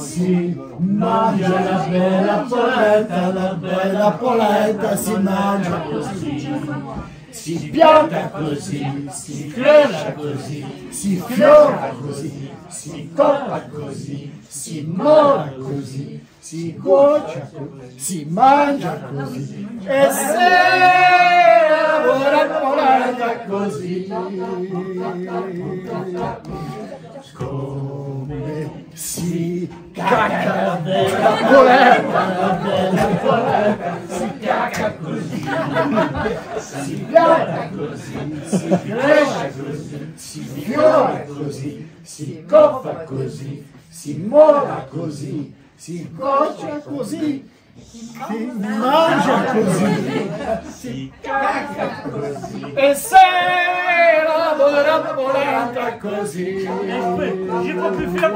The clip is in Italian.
Si mangia la bella polenta, la bella polenta si mangia così. Si pianta così, si cresce così, si fiora così, si tocca così, si mora così, si cuocia così, si mangia così e se lavora polenta così. Come si cacca la bella polenta, la bella polenta, si cacca così, si pianta così, si cresce così, si fiora così, si coppa così, si mora così, si coccia così, si mangia così, si cacca così, e se roba volata così. E poi, io proprio fino a